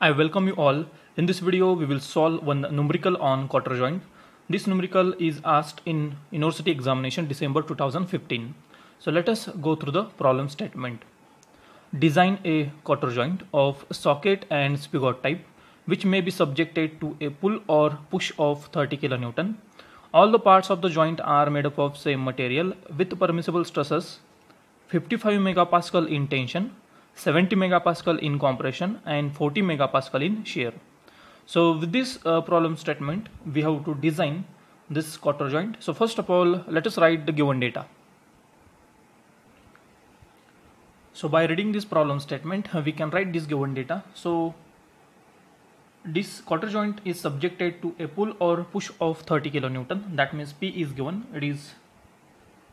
I welcome you all. In this video, we will solve one numerical on cotter joint. This numerical is asked in university examination December 2015. So let us go through the problem statement. Design a cotter joint of socket and spigot type which may be subjected to a pull or push of 30 kN. All the parts of the joint are made up of same material with permissible stresses 55 MPa in tension 70 megapascal in compression and 40 megapascal in shear. So with this uh, problem statement, we have to design this cotter joint. So first of all, let us write the given data. So by reading this problem statement, we can write this given data. So this cotter joint is subjected to a pull or push of 30 kilonewton. That means P is given. It is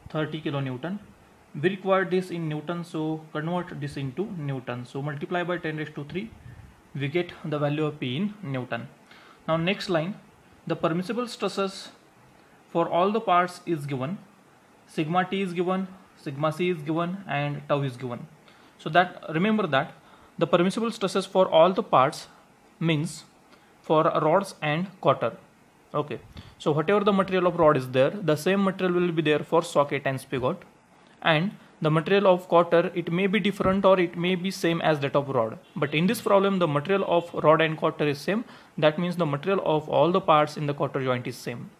30 kilonewton we require this in newton so convert this into newton. So multiply by 10 raised to 3 we get the value of p in newton. Now next line the permissible stresses for all the parts is given. Sigma t is given sigma c is given and tau is given. So that remember that the permissible stresses for all the parts means for rods and cotter. Okay. So whatever the material of rod is there the same material will be there for socket and spigot and the material of cotter it may be different or it may be same as that of rod. But in this problem the material of rod and cotter is same. That means the material of all the parts in the cotter joint is same.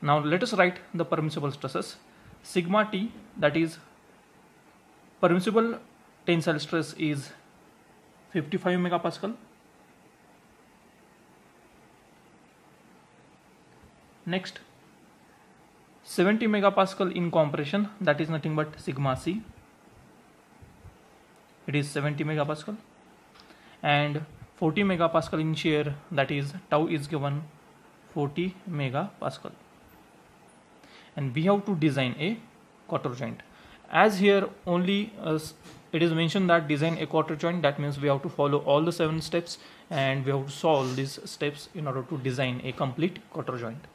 Now let us write the permissible stresses. Sigma t that is permissible tensile stress is 55 megapascal. Next 70 megapascal in compression that is nothing but sigma c. It is 70 megapascal. And 40 megapascal in shear that is tau is given 40 megapascal. And we have to design a cotter joint. As here only uh, it is mentioned that design a cotter joint that means we have to follow all the seven steps and we have to solve these steps in order to design a complete cotter joint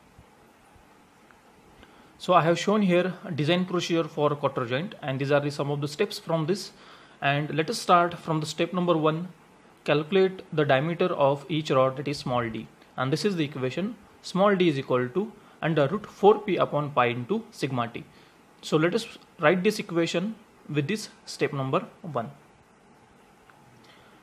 so I have shown here design procedure for cotter joint and these are the some of the steps from this and let us start from the step number one calculate the diameter of each rod that is small d and this is the equation small d is equal to under root 4p upon pi into sigma t. So let us write this equation with this step number 1.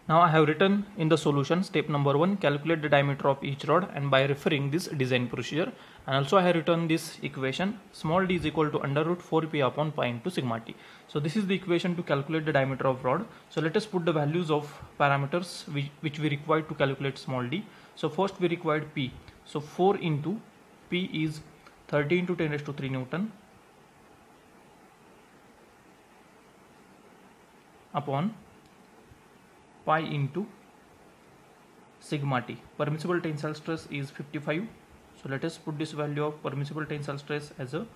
Now I have written in the solution step number 1 calculate the diameter of each rod and by referring this design procedure and also I have written this equation small d is equal to under root 4p upon pi into sigma t. So this is the equation to calculate the diameter of rod. So let us put the values of parameters which, which we require to calculate small d. So first we required p. So 4 into p is 30 into 10 raised to 3 newton upon pi into sigma t. Permissible tensile stress is 55 so let us put this value of permissible tensile stress as a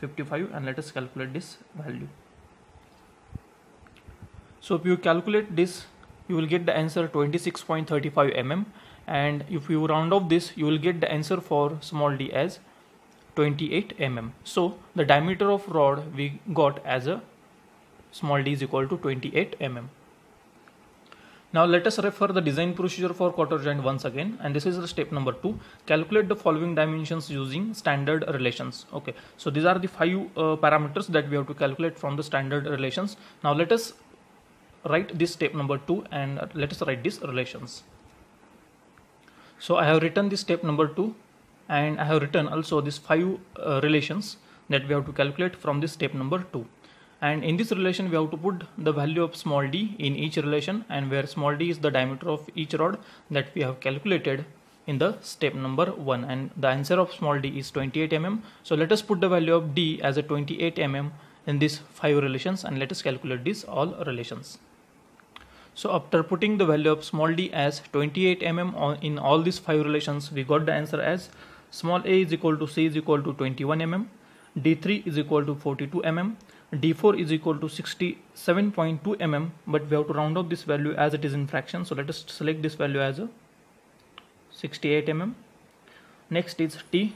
55 and let us calculate this value. So if you calculate this, you will get the answer 26.35 mm and if you round off this, you will get the answer for small d as 28 mm. So the diameter of rod we got as a small d is equal to 28 mm. Now let us refer the design procedure for cotter joint once again and this is the step number 2 calculate the following dimensions using standard relations. Okay so these are the five uh, parameters that we have to calculate from the standard relations. Now let us write this step number 2 and let us write these relations. So I have written this step number 2 and I have written also these five uh, relations that we have to calculate from this step number 2 and in this relation we have to put the value of small d in each relation and where small d is the diameter of each rod that we have calculated in the step number 1 and the answer of small d is 28 mm. So let us put the value of d as a 28 mm in these five relations and let us calculate these all relations. So after putting the value of small d as 28 mm in all these five relations we got the answer as small a is equal to c is equal to 21 mm d3 is equal to 42 mm d4 is equal to 67.2 mm but we have to round off this value as it is in fraction so let us select this value as a 68 mm. Next is t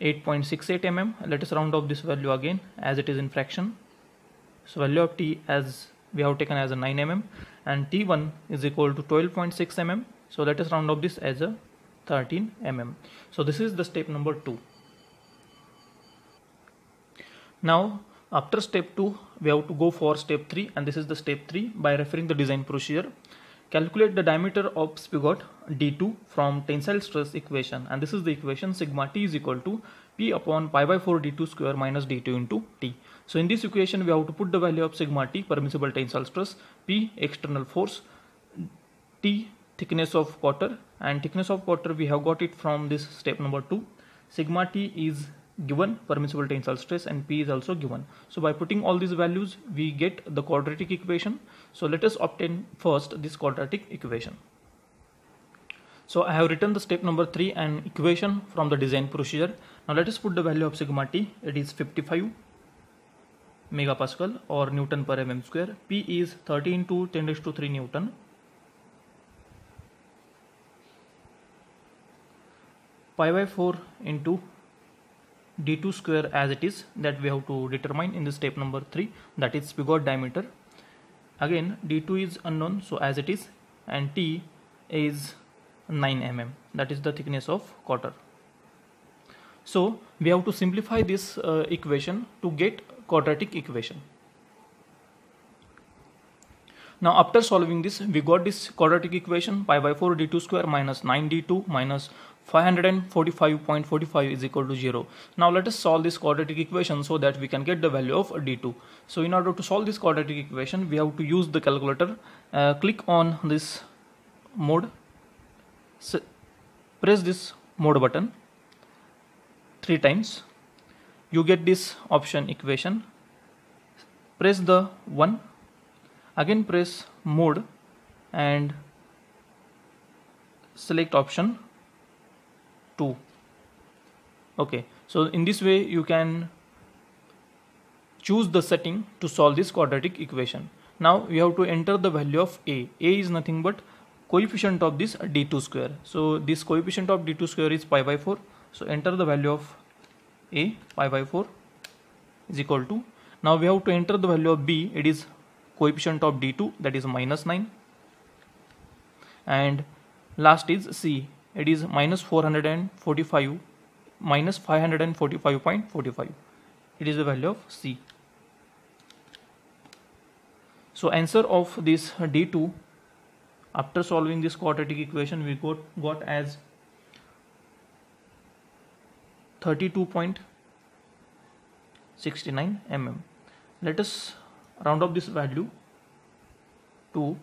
8.68 mm. Let us round off this value again as it is in fraction. So value of t as we have taken as a 9 mm and t1 is equal to 12.6 mm. So let us round off this as a 13 mm. So this is the step number 2 now after step 2 we have to go for step 3 and this is the step 3 by referring the design procedure. Calculate the diameter of spigot d2 from tensile stress equation and this is the equation sigma t is equal to p upon pi by 4 d2 square minus d2 into t. So in this equation we have to put the value of sigma t permissible tensile stress p external force t thickness of cotter and thickness of cotter we have got it from this step number 2 sigma t is given permissible tensile stress and p is also given. So by putting all these values we get the quadratic equation. So let us obtain first this quadratic equation. So i have written the step number 3 and equation from the design procedure. Now let us put the value of sigma t it is 55 megapascal or newton per mm square. P is 13 to 10 to 3 newton. Pi by 4 into d2 square as it is that we have to determine in the step number 3 that is spigot diameter. Again d2 is unknown so as it is and t is 9 mm that is the thickness of cotter. So we have to simplify this uh, equation to get quadratic equation. Now after solving this we got this quadratic equation pi by 4 d2 square minus 9 d2 minus 545.45 is equal to 0. Now let us solve this quadratic equation so that we can get the value of d2. So in order to solve this quadratic equation we have to use the calculator. Uh, click on this mode. Press this mode button three times. You get this option equation. Press the 1. Again press mode and select option 2 okay. So in this way you can choose the setting to solve this quadratic equation. Now we have to enter the value of a. A is nothing but coefficient of this d2 square. So this coefficient of d2 square is pi by 4 so enter the value of a pi by 4 is equal to. Now we have to enter the value of b. It is coefficient of d2 that is minus 9 and last is c it is minus 445 minus 545.45 it is the value of C. So answer of this D2 after solving this quadratic equation we got got as 32.69 mm. Let us round up this value to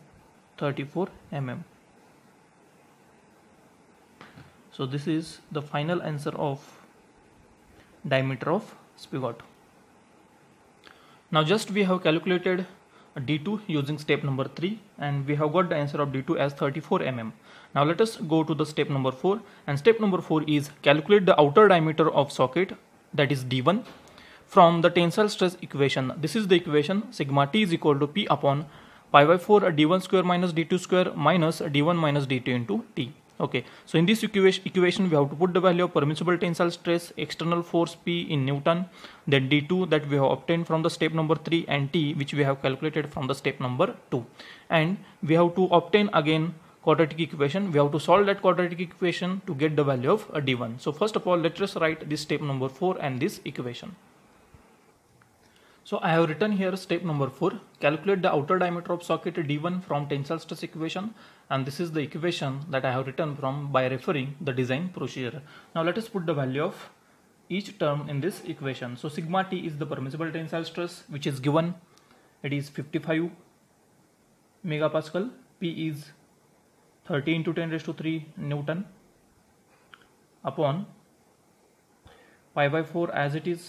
34 mm so this is the final answer of diameter of spigot now just we have calculated d2 using step number 3 and we have got the answer of d2 as 34 mm. Now let us go to the step number 4 and step number 4 is calculate the outer diameter of socket that is d1 from the tensile stress equation. This is the equation sigma t is equal to p upon pi by 4 d1 square minus d2 square minus d1 minus d2 into t okay. So in this equation we have to put the value of permissible tensile stress external force p in newton then d2 that we have obtained from the step number 3 and t which we have calculated from the step number 2 and we have to obtain again quadratic equation. We have to solve that quadratic equation to get the value of d1 so first of all let us write this step number 4 and this equation. So I have written here step number 4. Calculate the outer diameter of socket D1 from tensile stress equation and this is the equation that I have written from by referring the design procedure. Now let us put the value of each term in this equation. So sigma t is the permissible tensile stress which is given. It is 55 megapascal. P is 30 into 10 raised to 3 Newton upon pi by 4 as it is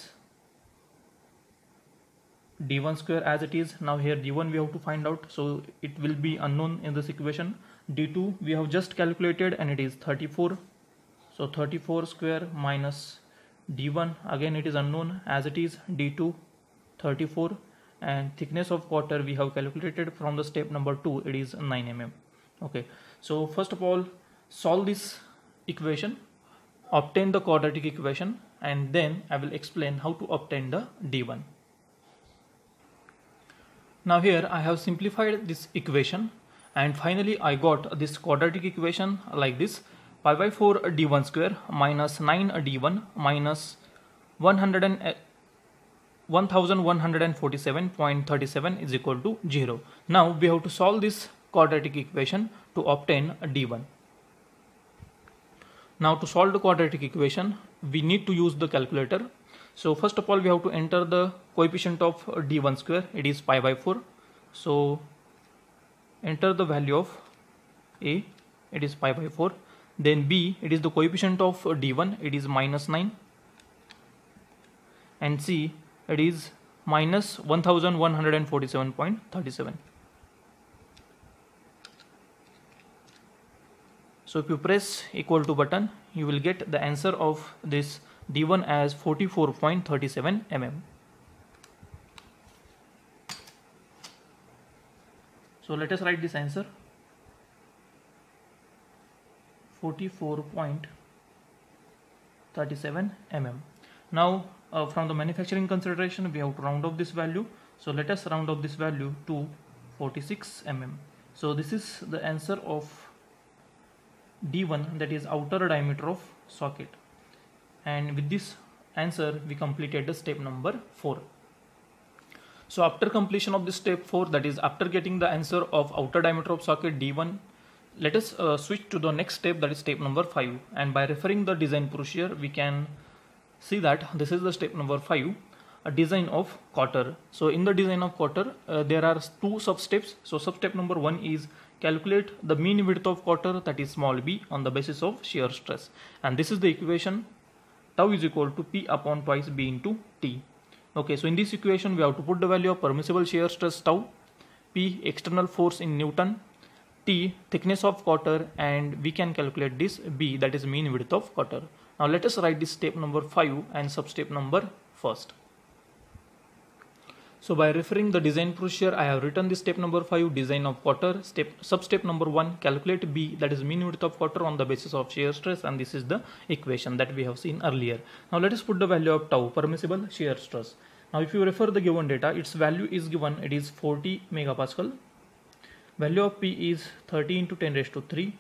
d1 square as it is now here d1 we have to find out so it will be unknown in this equation d2 we have just calculated and it is 34 so 34 square minus d1 again it is unknown. As it is d2 34 and thickness of cotter we have calculated from the step number 2 it is 9 mm okay. So first of all solve this equation obtain the quadratic equation and then I will explain how to obtain the d1 now here I have simplified this equation and finally I got this quadratic equation like this pi by 4 d1 square minus 9 d1 minus 100 eh, 1147.37 is equal to 0. Now we have to solve this quadratic equation to obtain d1. Now to solve the quadratic equation we need to use the calculator. So first of all we have to enter the coefficient of d1 square it is pi by 4. So enter the value of a it is pi by 4 then b it is the coefficient of d1 it is minus 9 and c it is minus 1147.37 so if you press equal to button you will get the answer of this d1 as 44.37 mm so let us write this answer. 44.37 mm now uh, from the manufacturing consideration we have to round off this value. So let us round off this value to 46 mm so this is the answer of d1 that is outer diameter of socket. And with this answer we completed the step number 4 so after completion of this step 4 that is after getting the answer of outer diameter of socket d1 let us uh, switch to the next step that is step number 5 and by referring the design procedure we can see that this is the step number 5 a design of cotter. So in the design of cotter uh, there are two sub steps so sub step number 1 is calculate the mean width of cotter that is small b on the basis of shear stress. And this is the equation tau is equal to p upon twice b into t okay so in this equation we have to put the value of permissible shear stress tau p external force in newton t thickness of cotter and we can calculate this b that is mean width of cotter. now let us write this step number 5 and sub step number first. So by referring the design procedure, I have written this step number 5 design of cotter, step substep number 1 calculate B that is mean width of cotter on the basis of shear stress and this is the equation that we have seen earlier. Now let us put the value of tau permissible shear stress. Now if you refer the given data, its value is given, it is 40 megapascal. Value of P is 30 into 10 raised to 3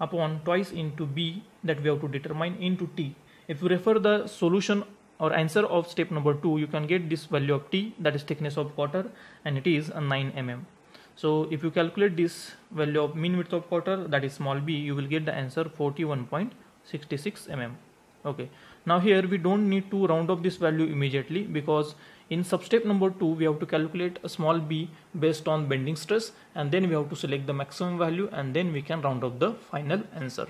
upon twice into b that we have to determine into t. If you refer the solution or answer of step number 2 you can get this value of t that is thickness of cotter and it is a 9 mm. So if you calculate this value of mean width of cotter that is small b you will get the answer 41.66 mm. Okay. Now here we don't need to round up this value immediately because in substep number 2 we have to calculate a small b based on bending stress and then we have to select the maximum value and then we can round up the final answer.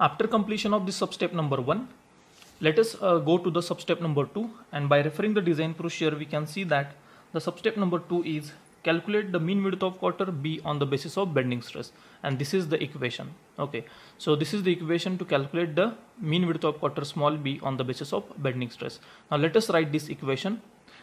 After completion of this substep number 1 let us uh, go to the substep number 2 and by referring the design procedure we can see that the substep number 2 is calculate the mean width of cotter B on the basis of bending stress. And this is the equation. Okay. So this is the equation to calculate the mean width of cotter small b on the basis of bending stress. Now let us write this equation.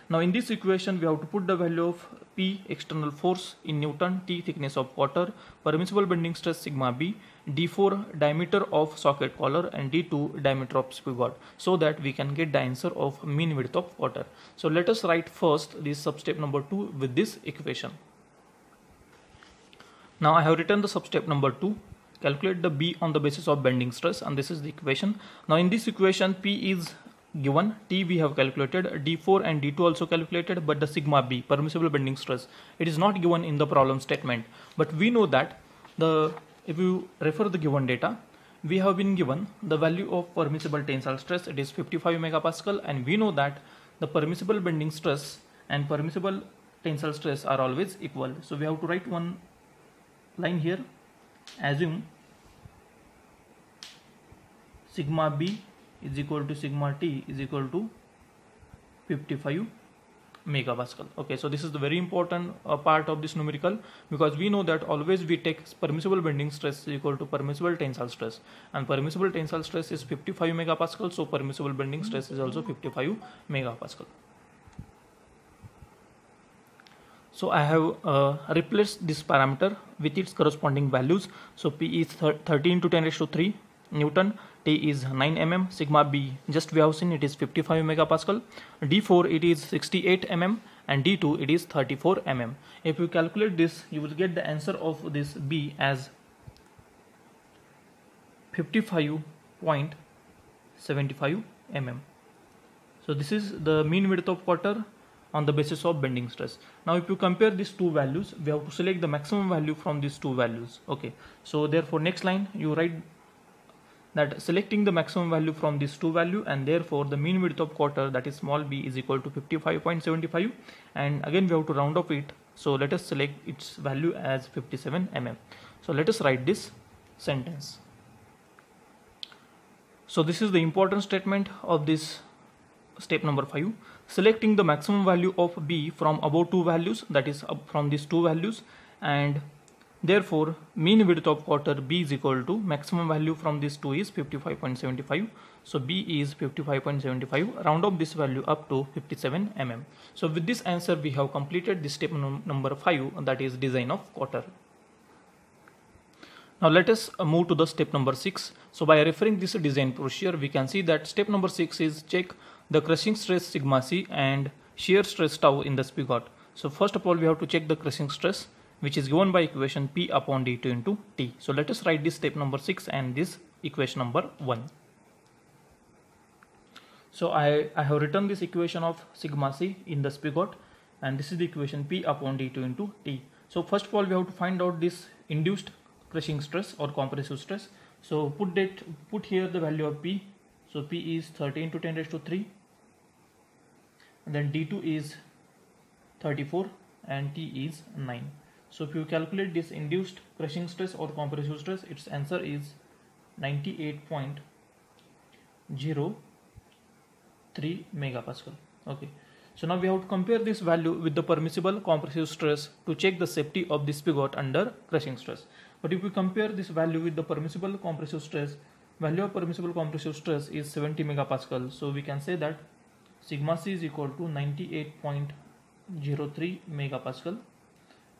Now in this equation we have to put the value of P external force in Newton, T thickness of cotter permissible bending stress sigma B, D4 diameter of socket collar and D2 diameter of spigot so that we can get the answer of mean width of cotter. So let us write first this substep number 2 with this equation. Now I have written the substep number 2 calculate the B on the basis of bending stress and this is the equation. Now in this equation P is given T we have calculated D4 and D2 also calculated but the sigma B permissible bending stress it is not given in the problem statement but we know that the if you refer the given data we have been given the value of permissible tensile stress. It is 55 megapascal and we know that the permissible bending stress and permissible tensile stress are always equal. So we have to write one line here. Assume sigma b is equal to sigma t is equal to 55 megapascal okay so this is the very important uh, part of this numerical because we know that always we take permissible bending stress equal to permissible tensile stress. And permissible tensile stress is 55 megapascal so permissible bending stress is also 55 megapascal so I have uh, replaced this parameter with its corresponding values. So P is 13 to 10 raised to 3 Newton T is 9 mm sigma B just we have seen it is 55 megapascal D4 it is 68 mm and D2 it is 34 mm. If you calculate this you will get the answer of this B as 55.75 mm. So this is the mean width of cotter on the basis of bending stress. Now if you compare these two values, we have to select the maximum value from these two values. Okay, so therefore next line you write that selecting the maximum value from these two value and therefore the mean width of cotter that is small b is equal to 55.75 and again we have to round off it so let us select its value as 57 mm. So let us write this sentence. So this is the important statement of this step number 5 selecting the maximum value of b from above two values that is from these two values and therefore mean width of cotter b is equal to maximum value from these two is 55.75 so b is 55.75 round up this value up to 57 mm. So with this answer we have completed this step number 5 that is design of cotter. Now let us move to the step number 6. So by referring this design procedure, we can see that step number 6 is check the crushing stress sigma c and shear stress tau in the spigot. So first of all, we have to check the crushing stress which is given by equation P upon D2 into T. So let us write this step number 6 and this equation number 1. So I, I have written this equation of sigma c in the spigot and this is the equation P upon D2 into T. So first of all, we have to find out this induced crushing stress or compressive stress. So put that put here the value of P. So P is 13 to 10 raised to 3 and then D2 is 34 and T is 9. So if you calculate this induced crushing stress or compressive stress its answer is 98.03 megapascal. Okay. So now we have to compare this value with the permissible compressive stress to check the safety of this spigot under crushing stress. But if we compare this value with the permissible compressive stress, value of permissible compressive stress is 70 megapascal. So we can say that sigma c is equal to 98.03 megapascal.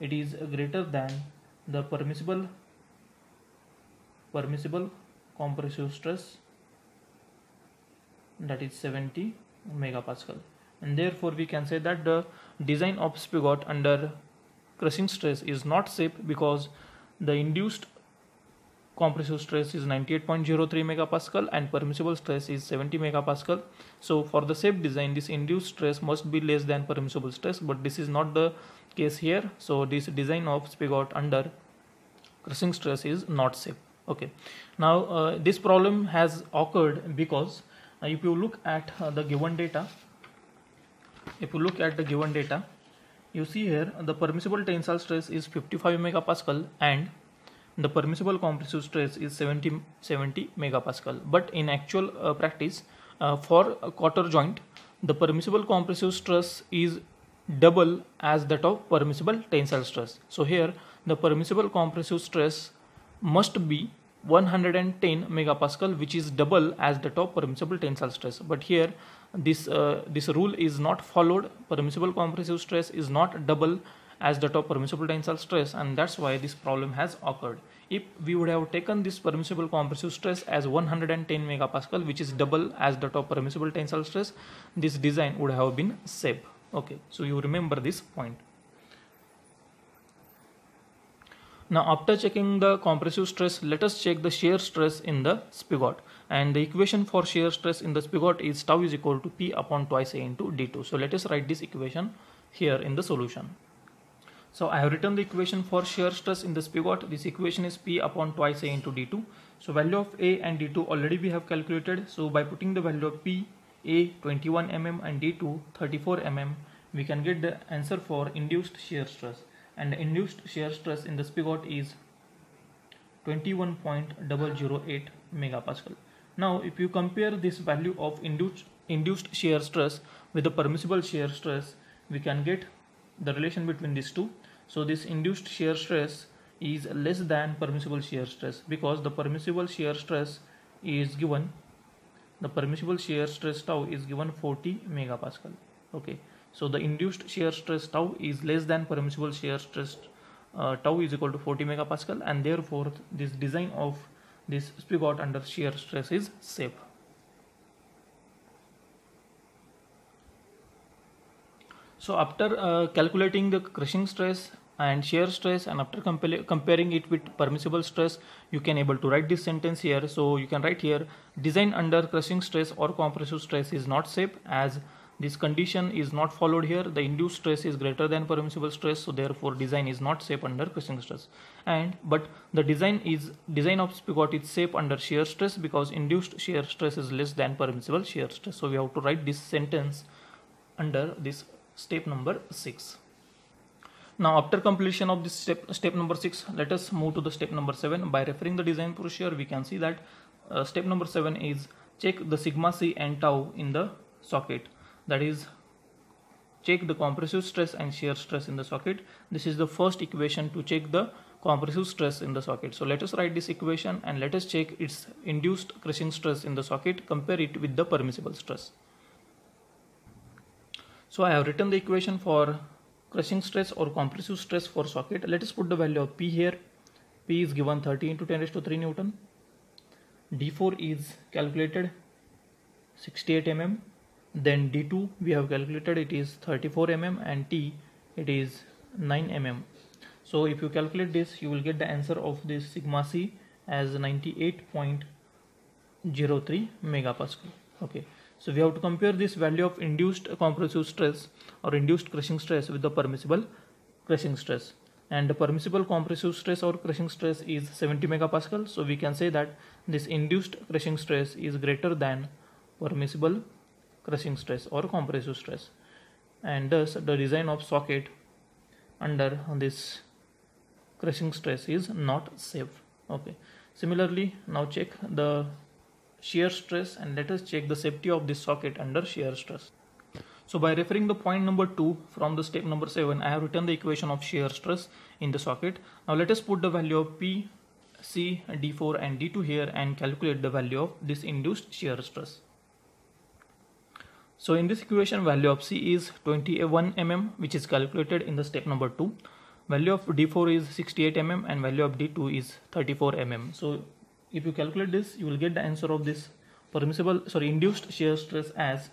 It is greater than the permissible permissible compressive stress that is 70 megapascal. And therefore we can say that the design of spigot under crushing stress is not safe because the induced compressive stress is 98.03 megapascal and permissible stress is 70 megapascal. So for the safe design this induced stress must be less than permissible stress but this is not the case here. So this design of spigot under crushing stress is not safe. Okay. Now uh, this problem has occurred because uh, if you look at uh, the given data if you look at the given data you see here the permissible tensile stress is 55 megapascal and the permissible compressive stress is 70 70 megapascal. But in actual uh, practice uh, for a cotter joint the permissible compressive stress is double as that of permissible tensile stress. So here the permissible compressive stress must be 110 megapascal which is double as the top permissible tensile stress. But here this uh, this rule is not followed. Permissible compressive stress is not double as the top permissible tensile stress and that's why this problem has occurred if we would have taken this permissible compressive stress as 110 megapascal which is double as the top permissible tensile stress this design would have been safe okay so you remember this point now after checking the compressive stress let us check the shear stress in the spigot and the equation for shear stress in the spigot is tau is equal to P upon twice A into D2. So let us write this equation here in the solution. So I have written the equation for shear stress in the spigot. This equation is P upon twice A into D2. So value of A and D2 already we have calculated. So by putting the value of P, A 21 mm and D2 34 mm, we can get the answer for induced shear stress. And induced shear stress in the spigot is 21.008 megapascal. Now if you compare this value of induced, induced shear stress with the permissible shear stress, we can get the relation between these two. So this induced shear stress is less than permissible shear stress because the permissible shear stress is given the permissible shear stress tau is given 40 megapascal okay so the induced shear stress tau is less than permissible shear stress uh, tau is equal to 40 megapascal and therefore this design of this spigot under shear stress is safe. So after uh, calculating the crushing stress and shear stress and after comparing it with permissible stress you can able to write this sentence here. So you can write here design under crushing stress or compressive stress is not safe as this condition is not followed here. The induced stress is greater than permissible stress so therefore design is not safe under crushing stress. And but the design is design of spigot is safe under shear stress because induced shear stress is less than permissible shear stress. So we have to write this sentence under this step number 6 now after completion of this step, step number 6, let us move to the step number 7. By referring the design procedure, we can see that uh, step number 7 is check the sigma c and tau in the socket. That is check the compressive stress and shear stress in the socket. This is the first equation to check the compressive stress in the socket. So let us write this equation and let us check its induced crushing stress in the socket, compare it with the permissible stress. So I have written the equation for crushing stress or compressive stress for socket. Let us put the value of P here. P is given 30 into 10 raised to 3 Newton. D4 is calculated 68 mm. Then D2 we have calculated it is 34 mm and T it is 9 mm. So if you calculate this you will get the answer of this sigma C as 98.03 megapascal. Okay. So we have to compare this value of induced compressive stress or induced crushing stress with the permissible crushing stress. And the permissible compressive stress or crushing stress is 70 megapascal. So we can say that this induced crushing stress is greater than permissible crushing stress or compressive stress. And thus the design of socket under this crushing stress is not safe. Okay. Similarly, now check the shear stress and let us check the safety of this socket under shear stress. So by referring the point number 2 from the step number 7, I have written the equation of shear stress in the socket. Now let us put the value of P, C, D4 and D2 here and calculate the value of this induced shear stress. So in this equation value of C is 21 mm which is calculated in the step number 2. Value of D4 is 68 mm and value of D2 is 34 mm. So if you calculate this you will get the answer of this permissible sorry induced shear stress as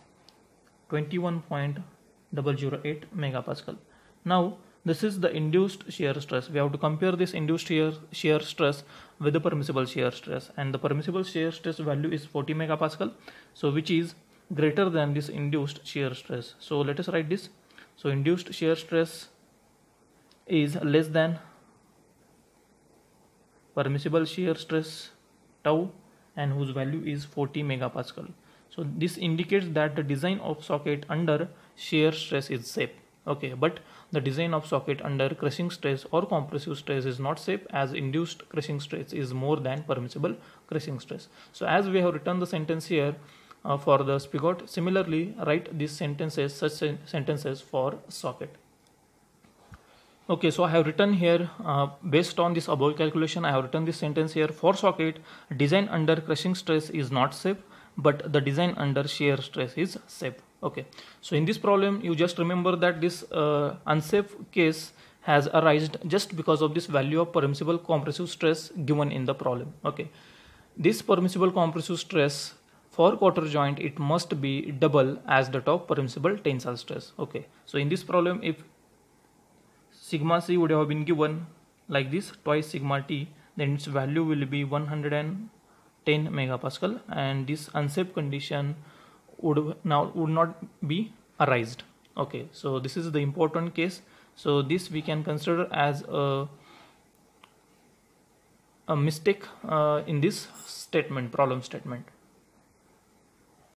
21.008 megapascal. Now this is the induced shear stress. We have to compare this induced shear, shear stress with the permissible shear stress. And the permissible shear stress value is 40 megapascal so which is greater than this induced shear stress. So let us write this. So induced shear stress is less than permissible shear stress tau and whose value is 40 megapascal. So this indicates that the design of socket under shear stress is safe. Okay, but the design of socket under crushing stress or compressive stress is not safe as induced crushing stress is more than permissible crushing stress. So as we have written the sentence here uh, for the spigot, similarly write these sentences, such sentences for socket. Okay, so I have written here, uh, based on this above calculation, I have written this sentence here, for socket, design under crushing stress is not safe, but the design under shear stress is safe. Okay, so in this problem, you just remember that this uh, unsafe case has arisen just because of this value of permissible compressive stress given in the problem. Okay, this permissible compressive stress for cotter joint, it must be double as that of permissible tensile stress. Okay, so in this problem, if sigma c would have been given like this. Twice sigma t then its value will be 110 megapascal and this unsafe condition would now would not be arised. Okay so this is the important case. So this we can consider as a a mistake uh, in this statement problem statement